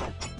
Yeah.